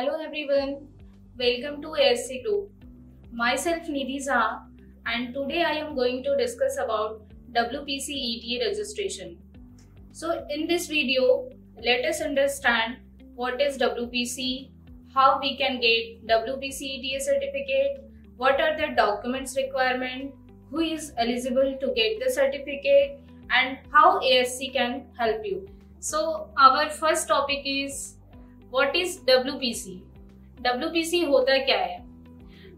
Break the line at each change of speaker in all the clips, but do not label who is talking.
everyone, welcome to ASC2. Myself Nidhi Jha and today I am going to discuss about WPC ETA registration. So in this video, let us understand what is WPC, how we can get WPC ETA certificate, what are the documents requirement, who is eligible to get the certificate and how ASC can help you. So our first topic is what is W P C W P C होता क्या है?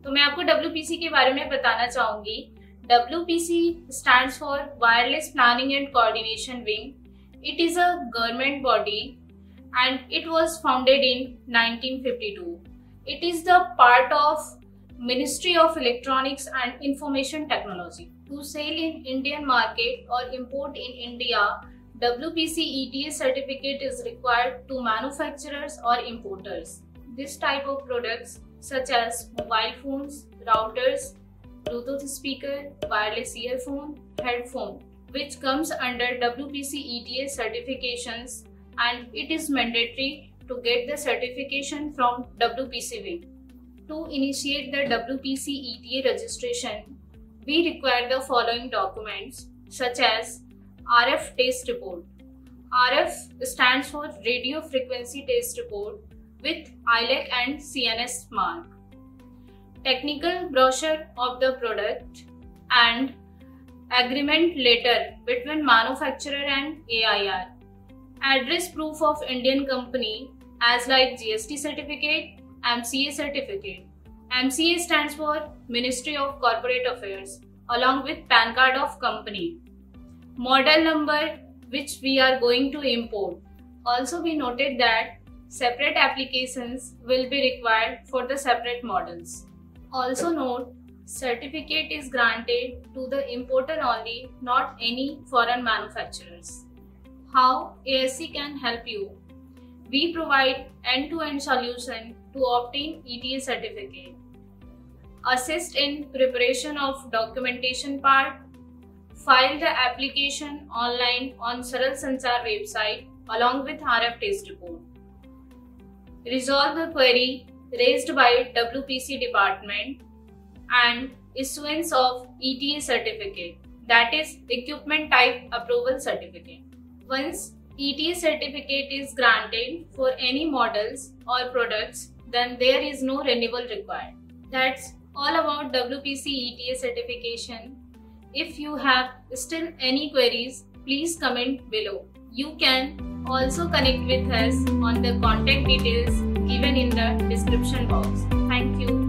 तो मैं आपको W P सी के बारे में बताना चाहूँगी। W P C stand for wireless planning and coordination wing it is a government body and it was founded in nineteen fifty two it is the part of ministry of electronics and information technology to sell in Indian market और import in India WPC ETA certificate is required to manufacturers or importers. This type of products such as mobile phones, routers, Bluetooth speaker, wireless earphone, headphone, which comes under WPC ETA certifications and it is mandatory to get the certification from WPC wing. To initiate the WPC ETA registration, we require the following documents such as RF test report. RF stands for radio frequency test report with ILAC and CNS mark. Technical brochure of the product and agreement letter between manufacturer and AIR. Address proof of Indian company as like GST certificate, MCA certificate. MCA stands for Ministry of Corporate Affairs along with PAN card of company. Model number which we are going to import. Also we noted that separate applications will be required for the separate models. Also note certificate is granted to the importer only not any foreign manufacturers. How ASC can help you? We provide end-to-end solution to obtain ETA certificate. Assist in preparation of documentation part file the application online on Saral Sanchar website along with RF test report. Resolve the query raised by WPC department and issuance of ETA certificate that is equipment type approval certificate. Once ETA certificate is granted for any models or products then there is no renewal required. That's all about WPC ETA certification if you have still any queries, please comment below. You can also connect with us on the contact details given in the description box. Thank you.